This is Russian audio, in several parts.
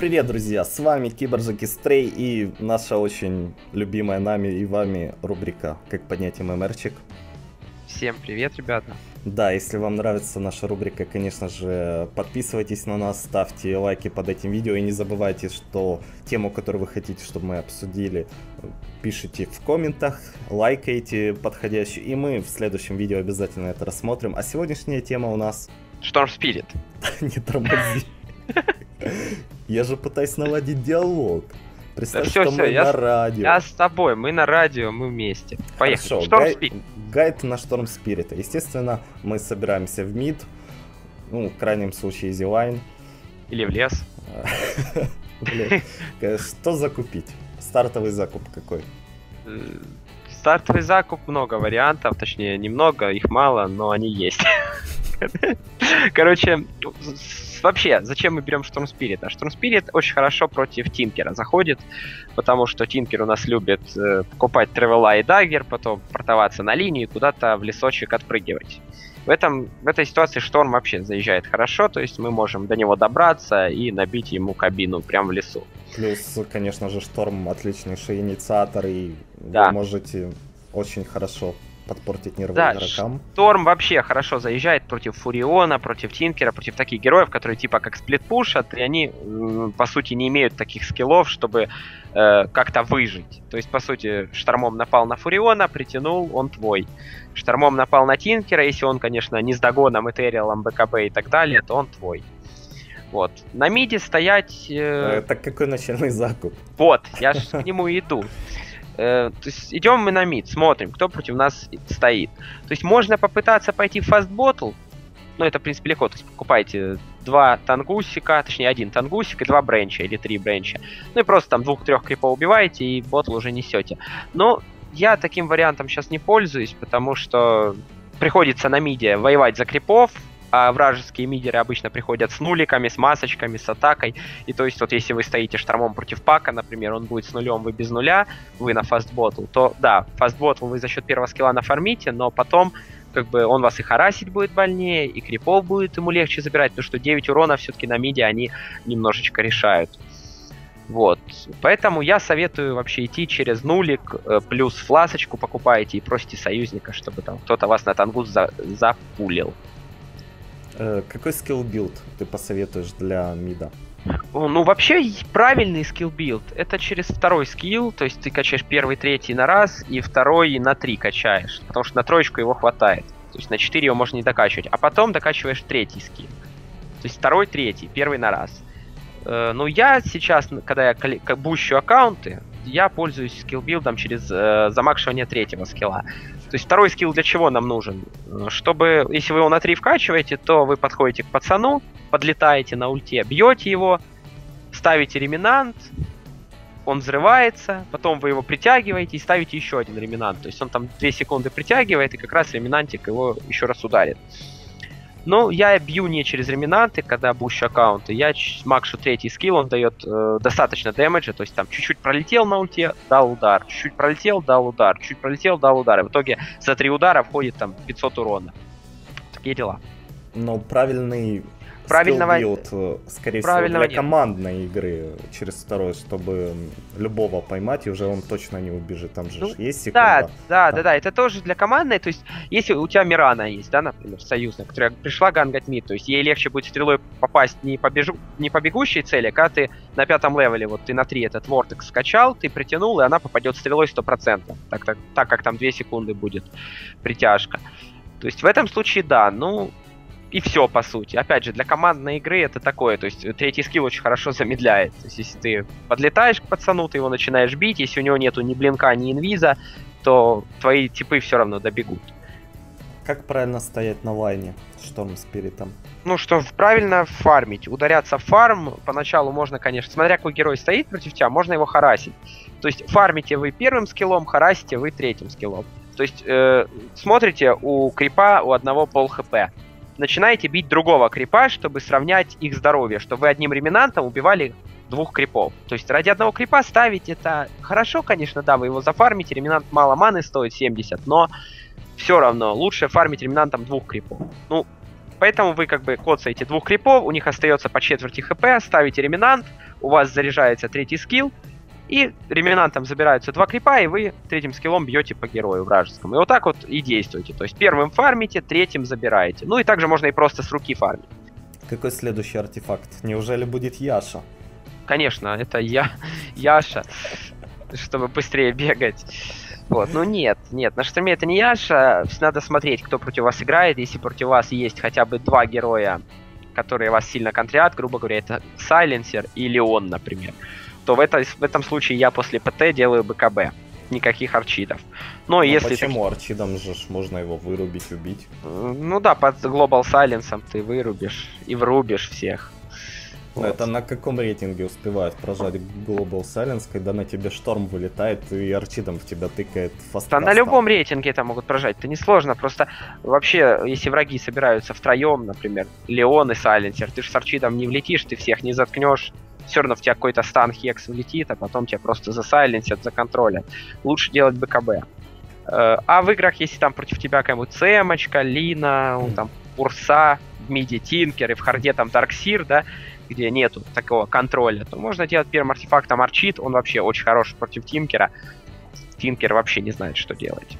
Привет, друзья! С вами Киборжик Стрей и наша очень любимая нами и вами рубрика «Как поднять ММРчик». Всем привет, ребята! Да, если вам нравится наша рубрика, конечно же, подписывайтесь на нас, ставьте лайки под этим видео и не забывайте, что тему, которую вы хотите, чтобы мы обсудили, пишите в комментах, лайкайте подходящую, и мы в следующем видео обязательно это рассмотрим. А сегодняшняя тема у нас... Storm Spirit. Не тормози. Я же пытаюсь наладить диалог. Представь, да все, что все, мы я, на радио. Я с тобой, мы на радио, мы вместе. Поехали. Хорошо, Storm гай- гайд на Шторм Спирита. Естественно, мы собираемся в МИД, ну, в крайнем случае, Зилайн. Или в лес. Э, Что закупить? Стартовый закуп какой? Э, Стартовый закуп много вариантов, точнее, немного, их мало, но они есть. Короче, вообще, зачем мы берем Storm Spirit? А Storm Spirit очень хорошо против Тинкера заходит, потому что Тинкер у нас любит э, покупать тревела и даггер, потом портоваться на линию и куда-то в лесочек отпрыгивать. В, этом, в этой ситуации Шторм вообще заезжает хорошо, то есть мы можем до него добраться и набить ему кабину прямо в лесу. Плюс, конечно же, Шторм отличнейший инициатор, и Да. вы можете очень хорошо подпортить нервы Да, игрокам. Шторм вообще хорошо заезжает против Фуриона, против Тинкера, против таких героев, которые типа как сплит пушат, и они, по сути, не имеют таких скиллов, чтобы э, как-то выжить. То есть, по сути, Штормом напал на Фуриона, притянул, он твой. Штормом напал на Тинкера, если он, конечно, не с Дагоном, Этериалом, БКБ и так далее, то он твой. Вот. На миде стоять... э, Э, Так какой начальный закуп? вот, я же к нему иду. Э, то есть идем мы на мид, смотрим, кто против нас стоит. То есть можно попытаться пойти в фаст ботл, ну это в принципе легко, то есть покупайте два тангусика, точнее один тангусик и два бренча или три бренча. Ну и просто там двух-трех крипов убиваете и ботл уже несете. Но я таким вариантом сейчас не пользуюсь, потому что приходится на миде воевать за крипов, а вражеские мидеры обычно приходят с нуликами, с масочками, с атакой. И то есть вот если вы стоите штормом против пака, например, он будет с нулем, вы без нуля, вы на fast bottle, то да, fast bottle вы за счет первого скилла нафармите, но потом как бы он вас и харасить будет больнее, и крипов будет ему легче забирать, потому что 9 урона все-таки на миде они немножечко решают. Вот. Поэтому я советую вообще идти через нулик, э, плюс фласочку покупаете и просите союзника, чтобы там кто-то вас на тангус за- запулил. Э, Какой skill build ты посоветуешь для мида? Ну, вообще, правильный skill build это через второй skill, то есть ты качаешь первый, третий на раз, и второй на три качаешь, потому что на троечку его хватает. То есть на 4 его можно не докачивать, а потом докачиваешь третий skill. То есть второй, третий, первый на раз. Э, ну, я сейчас, когда я бущу аккаунты, я пользуюсь skill build ом через э, замакшивание третьего скилла. То есть второй скилл для чего нам нужен? Э, Чтобы, если вы его на 3 вкачиваете, то вы подходите к пацану, подлетаете на ульте, бьете его, ставите реминант, он взрывается, потом вы его притягиваете и ставите еще один реминант. То есть он там 2 секунды притягивает, и как раз реминантик его еще раз ударит. Ну, я бью не через реминанты, когда бущу аккаунты. Я макшу третий скилл, он дает э, достаточно дэмэджа, то есть там чуть-чуть пролетел на ульте, дал удар, чуть-чуть пролетел, дал удар, чуть пролетел, дал удар. И в итоге за три удара входит там 500 урона. Такие дела. Но правильный Правильного- build, э, скорее правильного всего, для нет. командной игры через второй, чтобы любого поймать, и уже он точно не убежит. Там же Ну, есть Да, секунда. да, Там. да, да, это тоже для командной, то есть, если у тебя Мирана есть, да, например, союзная, которая пришла гангать мид, то есть ей легче будет стрелой попасть не по, бежу, не по бегущей цели, когда ты на пятом левеле, вот ты на 3 этот вортекс скачал, ты притянул, и она попадет стрелой 100%, так, так, так как там 2 секунды будет притяжка. То есть в этом случае, да, ну, и все, по сути. Опять же, для командной игры это такое, то есть э, третий скилл очень хорошо замедляет. То есть если ты подлетаешь к пацану, ты его начинаешь бить, если у него нету ни блинка, ни инвиза, то твои типы все равно добегут. Как правильно стоять на лайне Шторм Спиритом? Ну что, правильно фармить, ударяться в фарм. Поначалу можно, конечно, смотря какой герой стоит против тебя, можно его харасить. То есть фармите вы первым скиллом, харасите вы третьим скиллом. То есть э, смотрите, у крипа у одного пол хп. Начинаете бить другого крипа, чтобы сравнять их здоровье, чтобы вы одним реминантом убивали двух крипов. То есть ради одного крипа ставить это хорошо, конечно, да, вы его зафармите, реминант мало маны стоит 70, но все равно лучше фармить реминантом двух крипов. Ну, Поэтому вы как бы коцаете двух крипов, у них остается по четверти хп, ставите реминант, у вас заряжается третий скилл, и реминантом забираются два крипа, и вы третьим скиллом бьете по герою вражескому. И вот так вот и действуете. То есть первым фармите, третьим забираете. Ну и также можно и просто с руки фармить. Какой следующий артефакт? Неужели будет Яша? Конечно, это я, Яша, чтобы быстрее бегать. Вот, ну нет, нет, на штурме это не Яша, надо смотреть, кто против вас играет, если против вас есть хотя бы два героя, которые вас сильно контрят, грубо говоря, это Сайленсер или он, например, то в, это, в этом случае я после ПТ делаю БКБ. Никаких арчидов. Но ну, если почему так... арчидом же можно его вырубить, убить? Ну да, под Global Silence ты вырубишь и врубишь всех. Вот. Это на каком рейтинге успевают прожать Global Silence, когда на тебе шторм вылетает и арчидом в тебя тыкает фаст Да на любом рейтинге это могут прожать, это несложно, просто вообще, если враги собираются втроем, например, Lion и Silencer, ты же с Orchid ом не влетишь, ты всех не заткнешь, все равно в тебя какой-то stun hex влетит, а потом тебя просто засайленсят, законтролят. Лучше делать BKB. Э, а в играх, если там против тебя какая-нибудь ЦМочка, Лина, там Урса, в миде Тинкер и в харде там Dark Seer, да, где нету такого контроля, то можно делать первым артефактом Orchid, он вообще очень хороший против Тинкера. Тинкер вообще не знает, что делать.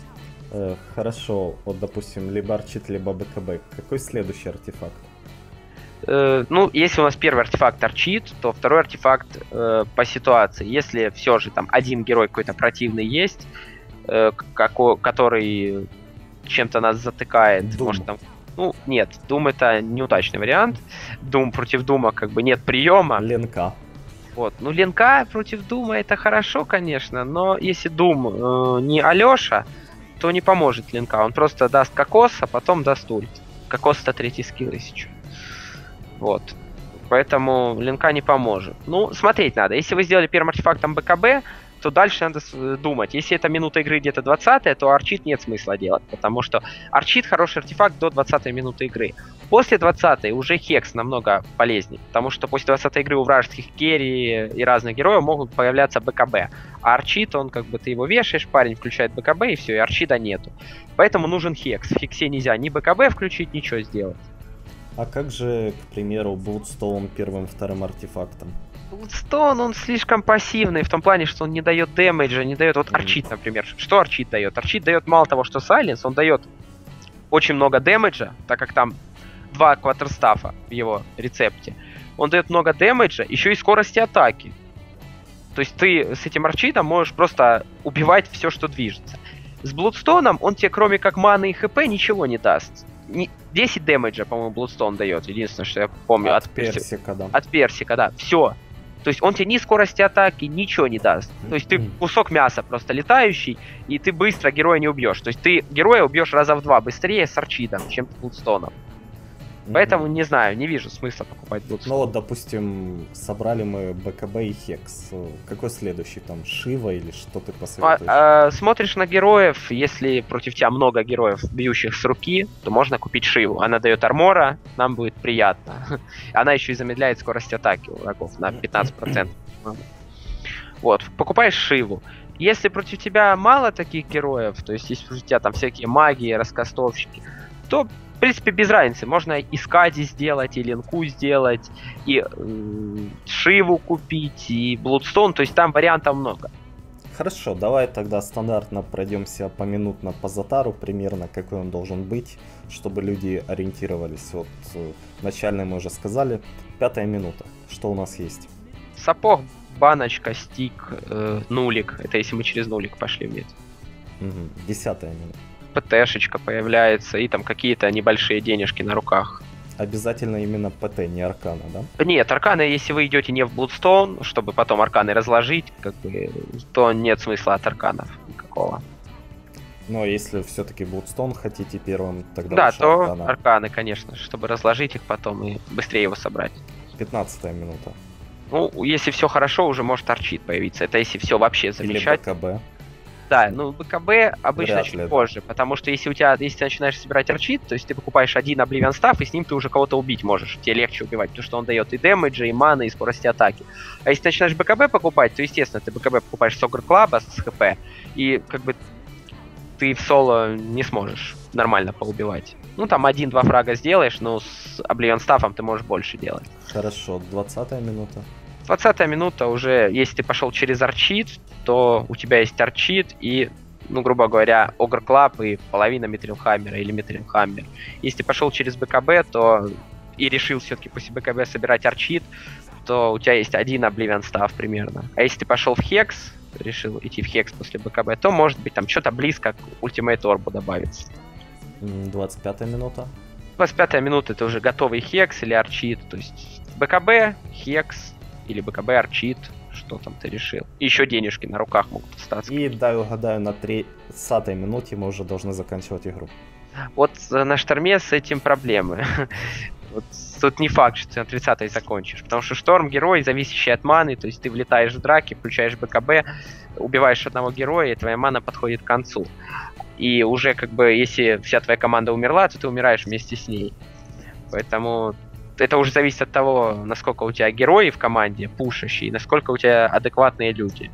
Э, хорошо, вот допустим, либо Арчит, либо БКБ. Какой следующий артефакт? Э, ну, если у нас первый артефакт торчит, то второй артефакт э, по ситуации. Если все же там один герой какой-то противный есть, э, како, который чем-то нас затыкает, Doom. может там ну, нет, Doom это неудачный вариант. Doom против Дума как бы нет приема. Ленка. Вот. Ну, Ленка против Дума это хорошо, конечно, но если Дум э, не Алёша, то не поможет Ленка. Он просто даст кокос, а потом даст ульт. Кокос это третий скилл, если что. Вот. Поэтому Ленка не поможет. Ну, смотреть надо. Если вы сделали первым артефактом БКБ, то дальше надо думать. Если это минута игры где-то 20 то арчит нет смысла делать, потому что арчит хороший артефакт до 20 минуты игры. После 20 уже хекс намного полезнее, потому что после 20 игры у вражеских керри и разных героев могут появляться БКБ. А арчит, он как бы ты его вешаешь, парень включает БКБ и все, и арчида нету. Поэтому нужен хекс. В хексе нельзя ни БКБ включить, ничего сделать. А как же, к примеру, Bloodstone первым вторым артефактом? Bloodstone, он слишком пассивный в том плане, что он не дает дэмэджа, не дает... Вот Арчит, например. Что Арчит дает? Арчит дает мало того, что Сайленс, он дает очень много дэмэджа, так как там два кватерстафа в его рецепте. Он дает много дэмэджа, еще и скорости атаки. То есть ты с этим арчитом можешь просто убивать все, что движется. С Блудстоном он тебе, кроме как маны и хп, ничего не даст. 10 дэмэджа, по-моему, Блудстон дает. Единственное, что я помню. От, от персика, да. От персика, да. Все. То есть он тебе ни скорости атаки, ничего не даст. То есть ты кусок мяса просто летающий, и ты быстро героя не убьешь. То есть ты героя убьешь раза в два быстрее с арчидом, чем с Блудстоном. Поэтому не знаю, не вижу смысла покупать Bloodstone. Ну вот, допустим, собрали мы БКБ и Хекс. Какой следующий там? Шива или что ты посоветуешь? А, а, смотришь на героев, если против тебя много героев, бьющих с руки, то можно купить Шиву. Она дает армора, нам будет приятно. Она еще и замедляет скорость атаки у врагов на 15%. Вот, покупаешь Шиву. Если против тебя мало таких героев, то есть если против тебя там всякие магии, раскастовщики, то в принципе, без разницы. Можно и Скади сделать, и Ленку сделать, и э, Шиву купить, и Блудстон. То есть там вариантов много. Хорошо, давай тогда стандартно пройдемся поминутно по Затару, примерно какой он должен быть, чтобы люди ориентировались. Вот э, начальный мы уже сказали. Пятая минута. Что у нас есть? Сапог, баночка, стик, э, нулик. Это если мы через нулик пошли в мид. Угу. Десятая минута. ПТшечка появляется и там какие-то небольшие денежки на руках. Обязательно именно ПТ, не Аркана, да? Нет, Арканы, если вы идете не в Bloodstone, чтобы потом Арканы разложить, как бы, то нет смысла от Арканов никакого. Но если все-таки Bloodstone хотите первым, тогда Да, то Аркана. Арканы, конечно, чтобы разложить их потом и быстрее его собрать. 15 минута. Ну, если все хорошо, уже может арчит появиться. Это если все вообще замечательно. Или БКБ. Да, ну БКБ обычно Вряд чуть ли, позже, да. потому что если у тебя, если ты начинаешь собирать арчит, то есть ты покупаешь один Обливион Став, и с ним ты уже кого-то убить можешь. Тебе легче убивать, потому что он дает и дэмэджа, и маны, и скорости атаки. А если ты начинаешь БКБ покупать, то, естественно, ты БКБ покупаешь с Огр Клаба с ХП, и как бы ты в соло не сможешь нормально поубивать. Ну, там один-два фрага сделаешь, но с Oblivion Staff ом ты можешь больше делать. Хорошо, 20 минута. 20 минута уже, если ты пошел через Orchid, то у тебя есть Orchid и, ну, грубо говоря, Ogre Club и половина Mithril Hammer а или Mithril Hammer. Если пошел через BKB, то и решил все-таки после BKB собирать Orchid, то у тебя есть один Oblivion Staff примерно. А если ты пошел в Hex, решил идти в Hex после BKB, то может быть там что-то близко к Ultimate Orb у добавится. 25 минута. 25 минута это уже готовый Hex или Orchid, то есть BKB, Hex или BKB Orchid, что там ты решил. Еще денежки на руках могут остаться. И дай угадаю, на 30 минуте мы уже должны заканчивать игру. Вот на шторме с этим проблемы. Вот тут не факт, что ты на 30-й закончишь. Потому что шторм герой, зависящий от маны, то есть ты влетаешь в драки, включаешь BKB, убиваешь одного героя, и твоя мана подходит к концу. И уже как бы, если вся твоя команда умерла, то ты умираешь вместе с ней. Поэтому это уже зависит от того, насколько у тебя герои в команде пушащие, насколько у тебя адекватные люди.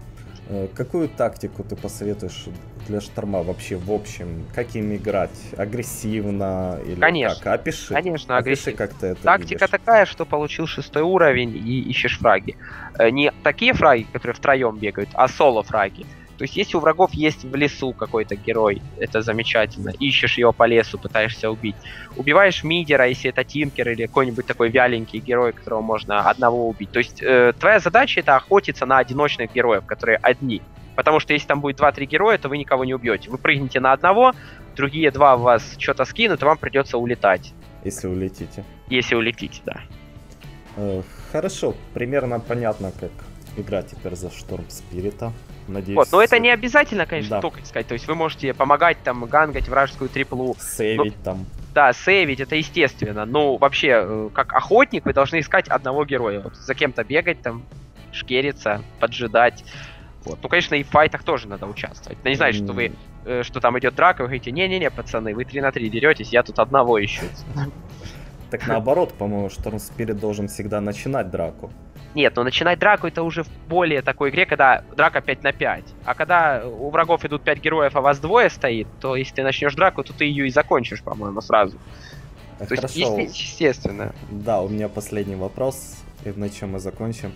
Э, какую тактику ты посоветуешь для шторма вообще в общем? Как им играть? Агрессивно или Конечно. как? Опиши. Конечно, Опиши, как ты это Тактика видишь. такая, что получил шестой уровень и ищешь фраги. Э, Не такие фраги, которые втроем бегают, а соло фраги. То есть, если у врагов есть в лесу какой-то герой, это замечательно. Ищешь его по лесу, пытаешься убить. Убиваешь мидера, если это тинкер или какой-нибудь такой вяленький герой, которого можно одного убить. То есть, э, твоя задача это охотиться на одиночных героев, которые одни. Потому что если там будет 2-3 героя, то вы никого не убьете. Вы прыгнете на одного, другие два вас что-то скинут, и вам придется улетать. Если улетите. Если улетите, да. Э, Хорошо, примерно понятно, как играть теперь за Шторм Спирита. Надеюсь, Вот, но это не обязательно, конечно, Да. только искать. То есть вы можете помогать там гангать вражескую триплу. сейвить там. Да, сейвить, это естественно. Но вообще, э, как охотник, вы должны искать одного героя. Вот за кем-то бегать, там, шкериться, поджидать. Вот. Ну, конечно, и в файтах тоже надо участвовать. Это не значит, что вы, э, что там идет драка, вы говорите, не-не-не, пацаны, вы 3 на 3 деретесь, я тут одного ищу. Так наоборот, по-моему, Шторм Спирит должен всегда начинать драку. Нет, но начинать драку это уже в более такой игре, когда драка 5 на 5. А когда у врагов идут 5 героев, а вас двое стоит, то если ты начнешь драку, то ты ее и закончишь, по-моему, сразу. Э, То есть, Хорошо, есте- естественно. да, у меня последний вопрос, и на чем мы закончим.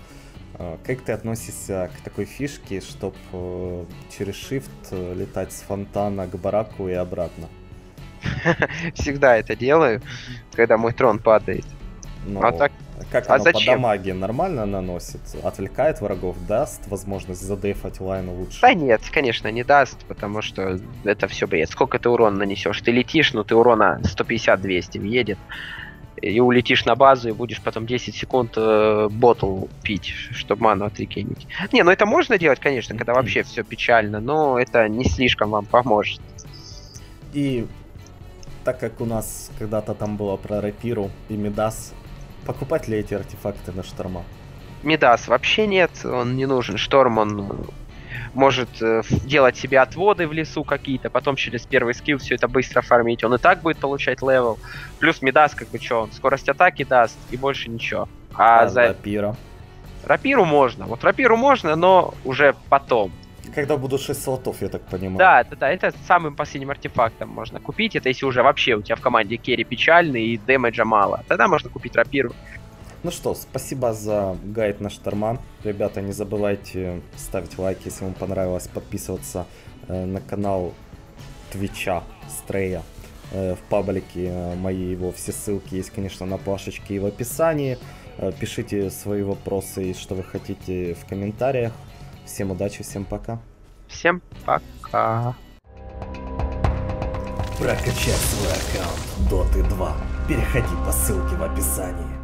Э, Как ты относишься к такой фишке, чтобы через shift э, летать с фонтана к бараку и обратно? Всегда это делаю, когда мой трон падает. Ну, А так, как а по зачем? дамаге нормально наносит? Отвлекает врагов, даст возможность задефать лайну лучше? да нет, конечно, не даст, потому что это все бред. Сколько ты урон нанесешь? Ты летишь, но ты урона 150-200 въедет. И улетишь на базу и будешь потом 10 секунд э, ботл пить, чтобы ману отрекенить. Не, ну это можно делать, конечно, когда вообще все печально, но это не слишком вам поможет. И так как у нас когда-то там было про рапиру и Мидас, покупать ли эти артефакты на шторма? Мидас вообще нет, он не нужен. Шторм, он может э, делать себе отводы в лесу какие-то, потом через первый skill все это быстро фармить. Он и так будет получать level. Плюс Мидас, как бы что, он скорость атаки даст и больше ничего. А, за рапира? рапиру можно. Вот рапиру можно, но уже потом. Когда будут 6 слотов, я так понимаю. Да, да, да, это самым последним артефактом можно купить. Это если уже вообще у тебя в команде керри печальный и дэмэджа мало. Тогда можно купить рапиру. Ну что, спасибо за гайд на шторма. Ребята, не забывайте ставить лайки, если вам понравилось, подписываться э, на канал Твича Стрея. Э, в паблике э, мои его все ссылки есть, конечно, на плашечке и в описании. Пишите свои вопросы и что вы хотите в комментариях. Всем удачи, всем пока. Всем пока. Прокачать свой аккаунт Доты 2. Переходи по ссылке в описании.